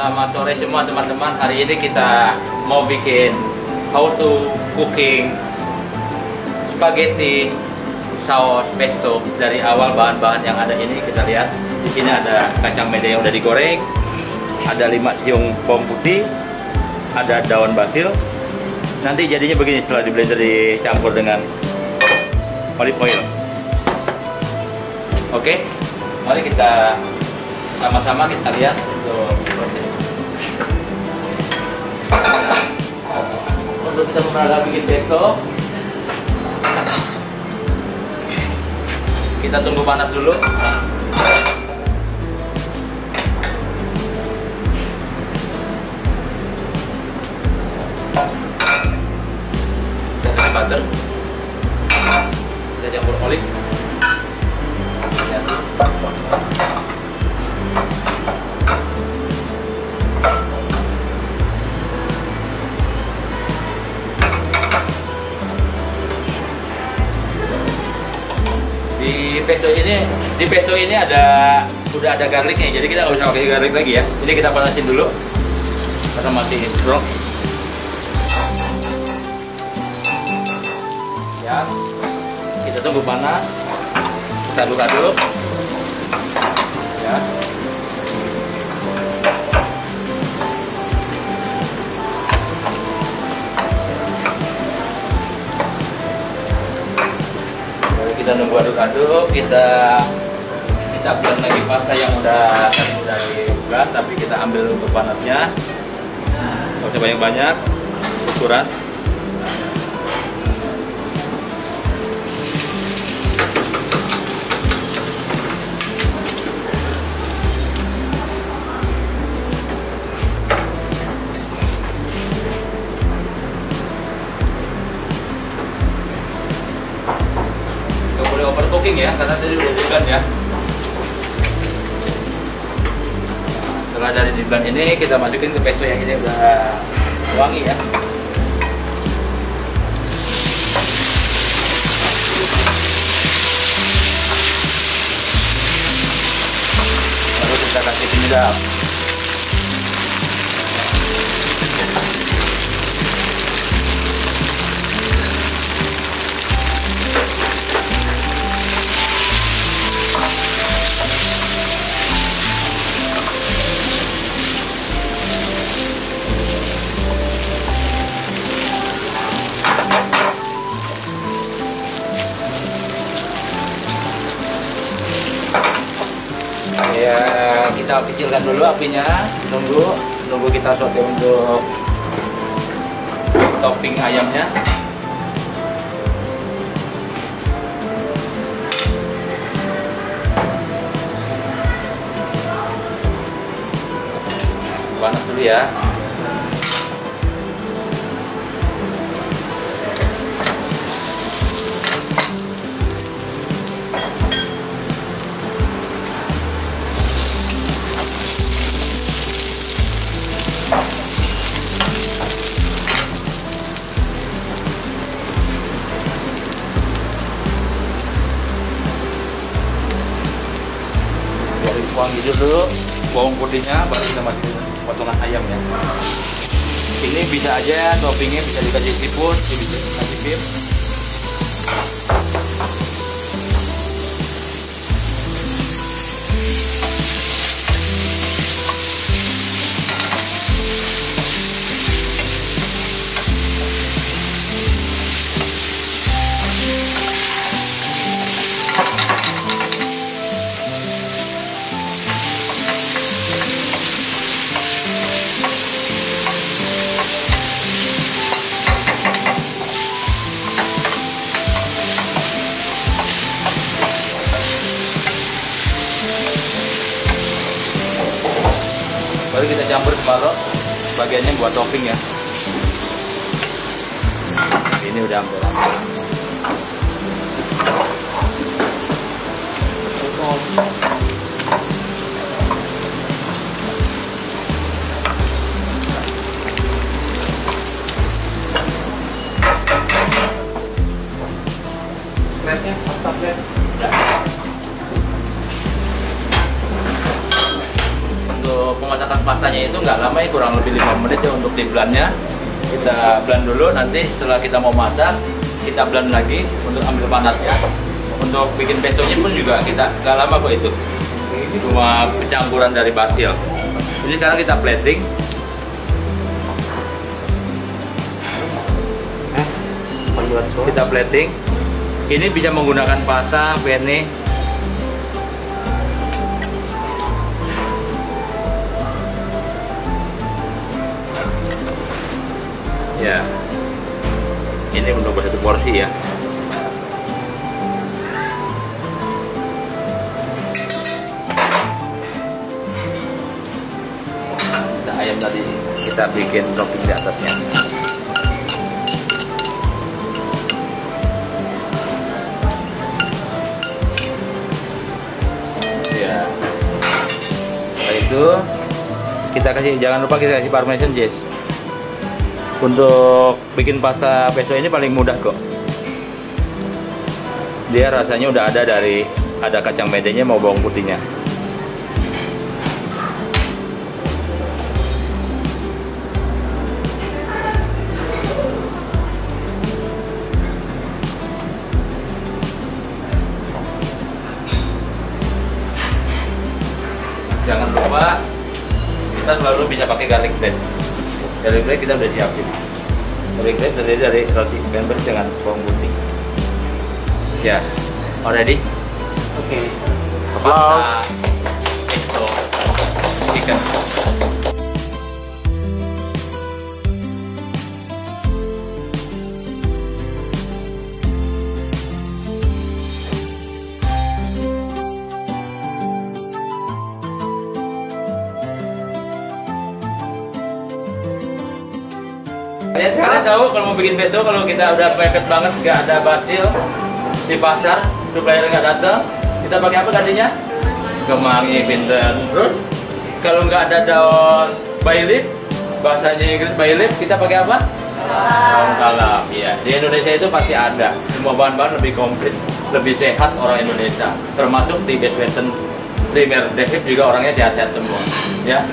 Selamat sore semua teman-teman. Hari ini kita mau bikin how to cooking spaghetti saus pesto dari awal bahan-bahan yang ada ini kita lihat. Di sini ada kacang mede yang udah digoreng, ada 5 siung bawang putih, ada daun basil. Nanti jadinya begini setelah di blender dicampur dengan olive oil. Oke, mari kita sama-sama kita lihat Untuk kita mulai bikin pesto, kita tunggu panas dulu. Kita kasih butter. Kita campur olive. Di pesto ini, di pesto ini ada udah ada garlicnya, jadi kita nggak usah pakai garlic lagi ya. Jadi kita panasin dulu karena masih strong. Ya, kita tunggu panas, kita aduk-aduk. Ya, kita nunggu aduk-aduk, kita kita blend lagi pasta yang udah tadi udah dibuat, tapi kita ambil untuk panasnya. Nggak banyak-banyak, ukuran. Overcooking ya, karena tadi udah blend ya. Setelah dari di blend ini kita masukin ke pesto yang ini udah wangi ya. Lalu kita kasih penyedap. Ya kita kecilkan dulu apinya. Nunggu nunggu kita sote untuk topping ayamnya. Panas dulu ya dulu bawang putihnya baru kita masukin potongan ayam ya. Ini bisa aja toppingnya bisa dikasih seafood bisa dikasih beef baru kita campur ke balok bagiannya buat topping ya. Ini udah hampir itu nggak lama ya kurang lebih lima menit ya untuk di blendnya. Kita blend dulu nanti setelah kita mau masak kita blend lagi untuk ambil panasnya. Untuk bikin pestonya pun juga kita nggak lama kok itu. Cuma pencampuran dari basil. Ini sekarang kita plating. Eh, kita plating. Ini bisa menggunakan pasta penne ya. Ini untuk satu porsi ya. Kita ayam tadi kita bikin topping di atasnya. Ya. Itu kita kasih jangan lupa kita kasih parmesan Jess untuk bikin pasta pesto ini paling mudah kok. Dia rasanya udah ada dari ada kacang medenya mau bawang putihnya. Jangan lupa kita selalu bisa pakai garlic bread garlic bread kita udah siapin garlic bread terdiri dari roti bembes dengan bawang putih. Ya. Already Oke. pasta pesto chicken Kalian sekarang tahu kalau mau bikin pesto kalau kita udah mepet banget nggak ada basil di pasar supplier nggak datang kita pakai apa gantinya? Kemangi pinter. Terus? Kalau nggak ada daun bay leaf bahasanya Inggris bay leaf kita pakai apa? Daun salam ya di Indonesia itu pasti ada. Semua bahan-bahan lebih komplit lebih sehat orang Indonesia. Termasuk di Best Western Premier David juga orangnya sehat-sehat semua ya